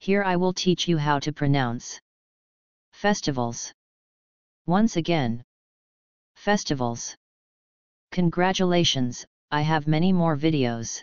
Here I will teach you how to pronounce festivals. Once again, festivals. Congratulations, I have many more videos.